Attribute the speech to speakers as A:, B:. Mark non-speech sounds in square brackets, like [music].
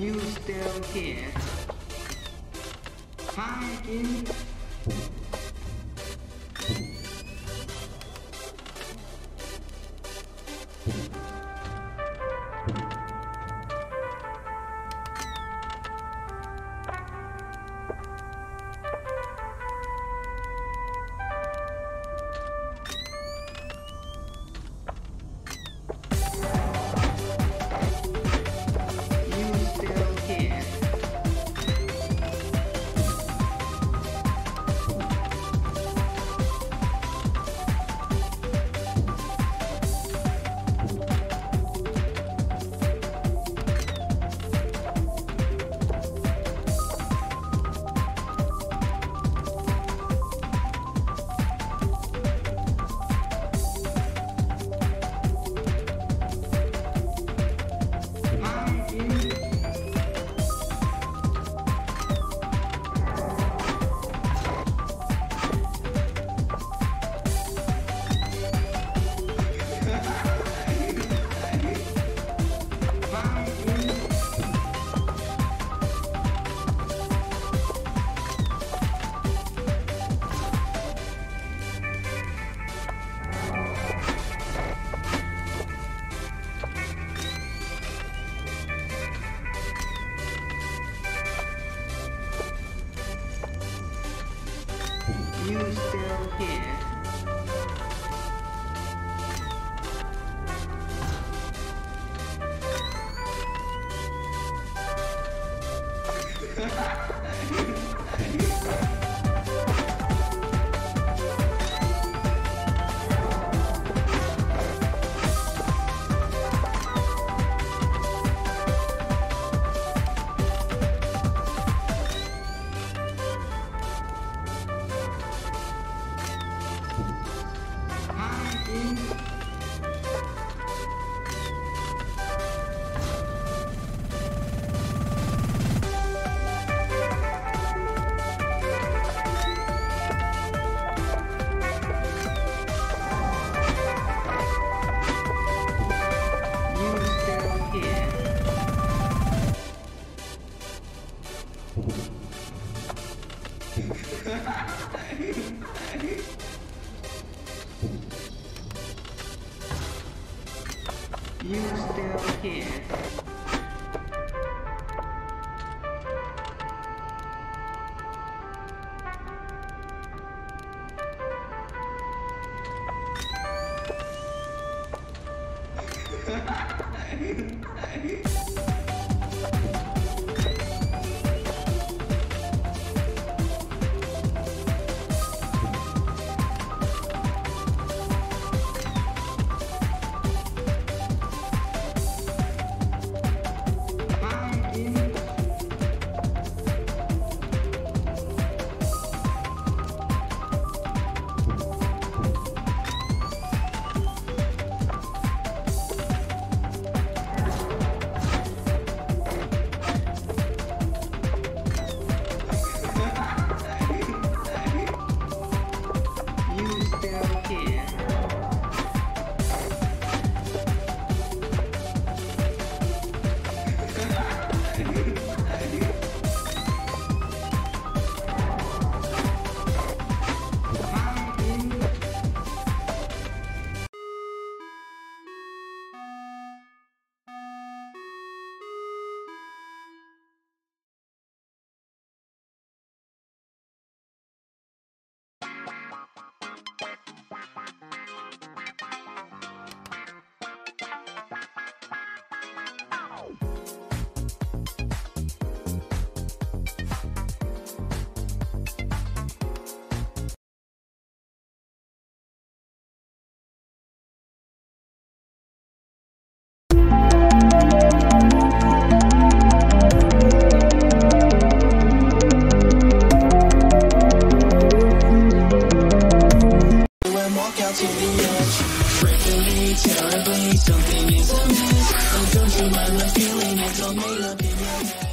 A: You still here? Hiding. You You still here? [laughs] here? Hiding. [laughs]
B: edge Frequently, terribly, something is amiss. Oh, don't you mind the feeling it's all made up in your head